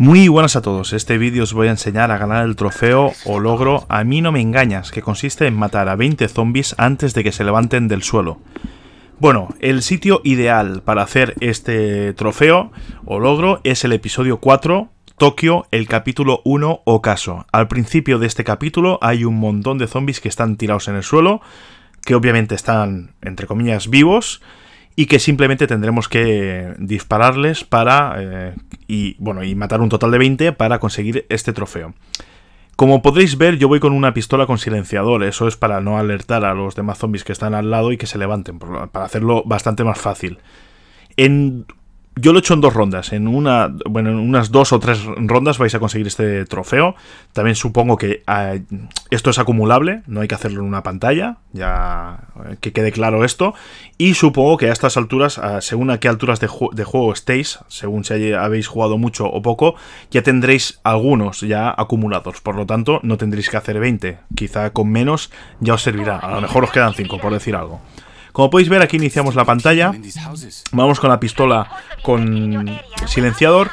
Muy buenas a todos, este vídeo os voy a enseñar a ganar el trofeo o logro A mí no me engañas, que consiste en matar a 20 zombies antes de que se levanten del suelo. Bueno, el sitio ideal para hacer este trofeo o logro es el episodio 4, Tokio, el capítulo 1, Ocaso. Al principio de este capítulo hay un montón de zombies que están tirados en el suelo, que obviamente están, entre comillas, vivos, y que simplemente tendremos que dispararles para eh, y bueno y matar un total de 20 para conseguir este trofeo. Como podréis ver, yo voy con una pistola con silenciador, eso es para no alertar a los demás zombies que están al lado y que se levanten, para hacerlo bastante más fácil. En yo lo he hecho en dos rondas. En una, bueno, en unas dos o tres rondas vais a conseguir este trofeo. También supongo que ah, esto es acumulable, no hay que hacerlo en una pantalla, ya eh, que quede claro esto. Y supongo que a estas alturas, ah, según a qué alturas de, juego estéis, según si habéis jugado mucho o poco, ya tendréis algunos ya acumulados. Por lo tanto, no tendréis que hacer 20. Quizá con menos ya os servirá. A lo mejor os quedan 5, por decir algo. Como podéis ver, aquí iniciamos la pantalla. Vamos con la pistola con silenciador.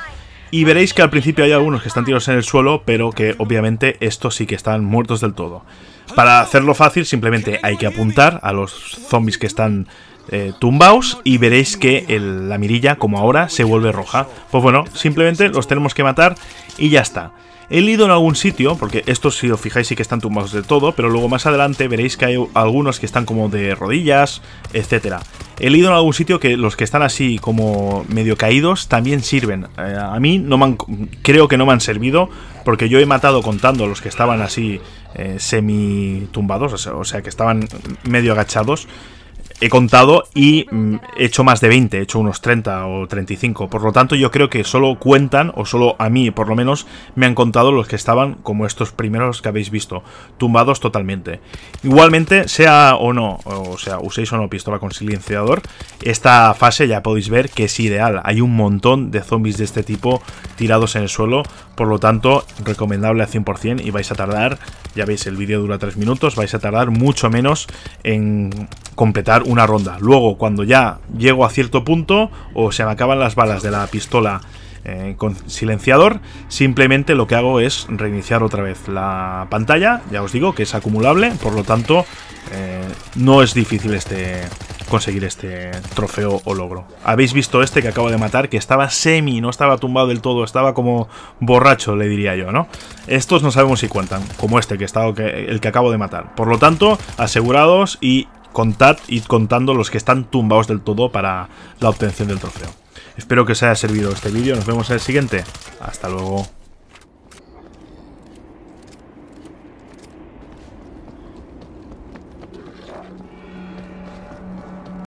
Y veréis que al principio hay algunos que están tirados en el suelo, pero que obviamente estos sí que están muertos del todo. Para hacerlo fácil, simplemente hay que apuntar a los zombies que están eh, tumbados y veréis que la mirilla, como ahora, se vuelve roja. Pues bueno, simplemente los tenemos que matar y ya está. He leído en algún sitio, porque estos si os fijáis sí que están tumbados de todo, pero luego más adelante veréis que hay algunos que están como de rodillas, etcétera. He leído en algún sitio que los que están así como medio caídos también sirven. Eh, a mí no me creo que no me han servido, porque yo he matado contando los que estaban así eh, semi tumbados, o sea que estaban medio agachados he contado y mm, he hecho más de 20, he hecho unos 30 o 35. Por lo tanto, yo creo que solo cuentan, o solo a mí por lo menos, me han contado los que estaban como estos primeros que habéis visto, tumbados totalmente. Igualmente, sea o no, o sea, uséis o no pistola con silenciador, esta fase ya podéis ver que es ideal. Hay un montón de zombies de este tipo tirados en el suelo, por lo tanto, recomendable al 100% y vais a tardar, ya veis, el vídeo dura 3 minutos, vais a tardar mucho menos en completar una ronda. Luego, cuando ya llego a cierto punto o se me acaban las balas de la pistola eh, con silenciador, simplemente lo que hago es reiniciar otra vez la pantalla. Ya os digo que es acumulable, por lo tanto, eh, no es difícil este conseguir este trofeo o logro. Habéis visto este que acabo de matar, que estaba semi, no estaba tumbado del todo, estaba como borracho, le diría yo, ¿no? Estos no sabemos si cuentan, como este que estaba el que acabo de matar. Por lo tanto, asegurados y contad y contando los que están tumbados del todo para la obtención del trofeo. Espero que os haya servido este vídeo, nos vemos en el siguiente. Hasta luego.